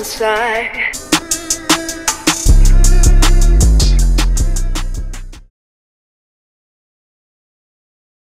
inside.